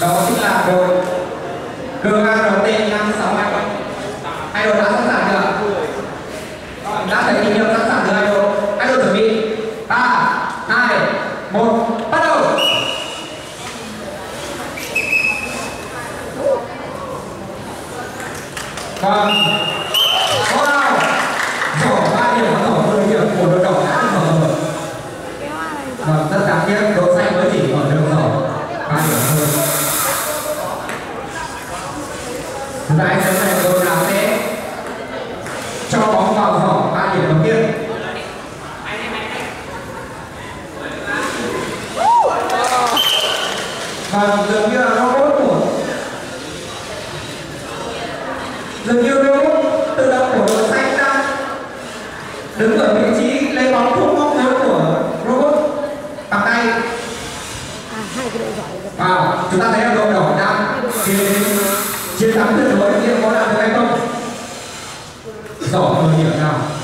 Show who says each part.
Speaker 1: đó chính là đội GART 562 hai đội đã sẵn sàng chưa đã thấy tín hiệu sẵn sàng chưa hai đội? Hai đội chuẩn bị. Ba, hai, một, bắt đầu. Vâng wow giỏ ba điểm và giỏ mười điểm của đội đỏ đã mở vâng rất đáng tiếc đội xanh mới chỉ ở đường giỏ ba điểm thôi hãy xem này đội nào sẽ cho bóng vào giỏ ba điểm đầu tiên. Và dường như là robot của dường như robot tự động của đội xanh đang đứng ở vị trí lấy bóng không mong muốn của robot. Bằng tay.
Speaker 2: À, hai cái đội giỏi.
Speaker 1: Vào chúng ta thấy là đội đỏ đang chiến chiến tuyệt đối anh nhưng có làm được hay không? Giỏ thời điểm nào.